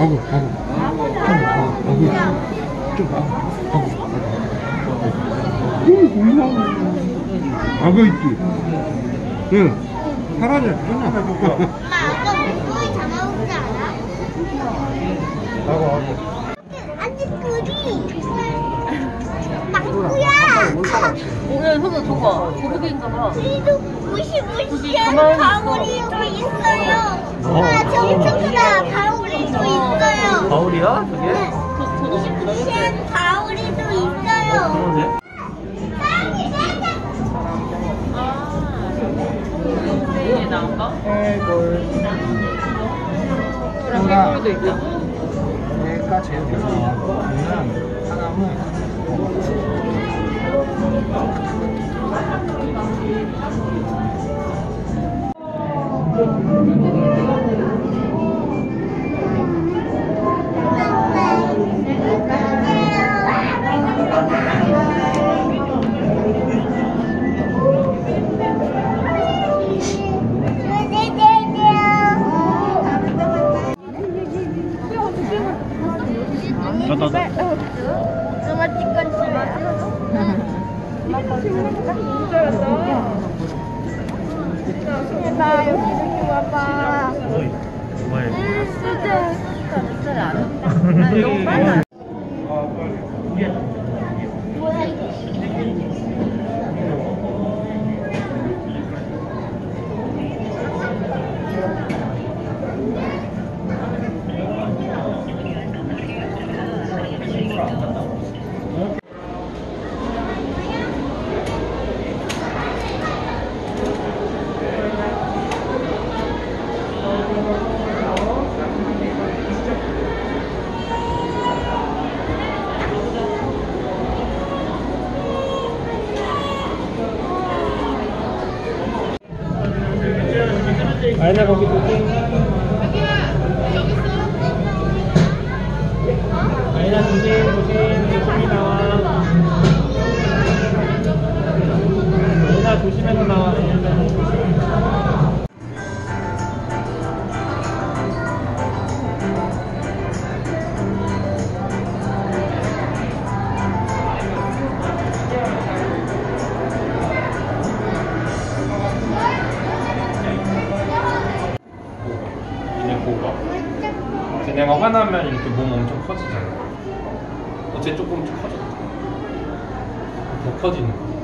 아구, 아구. 좀, 아구, 아구. 좀, 아구, 아구. 아구. 아구 있지? 응. 사라져, 끝나. 엄마 아까 물고기 잡아오지 않아? 아구, 아구. 아직 꿀이 망구야 오늘 손은 저거 고르기인가 봐. 그래도 무시무시한 가만히 가오리도 있어요 어. 아 저기 가오리 도 있어요 가을이야? 저게? 네. 무시무시한 가오리도 있어요 그러네. 해골. 그랑 해골도 있다. 얘가 제일 비싸고, 얘는 하나는 나 여기 좀 와봐. 어이, 해. 아니, 너무 빨라. 아이나 거기 조심. 아이나 조심, 조심, 조심히 나와. 아이나 조심해서 나와. 쟤네가 화나면 이렇게 몸 엄청 커지잖아. 어째 조금 커졌다. 더 커지는 거. 어,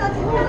到几秒。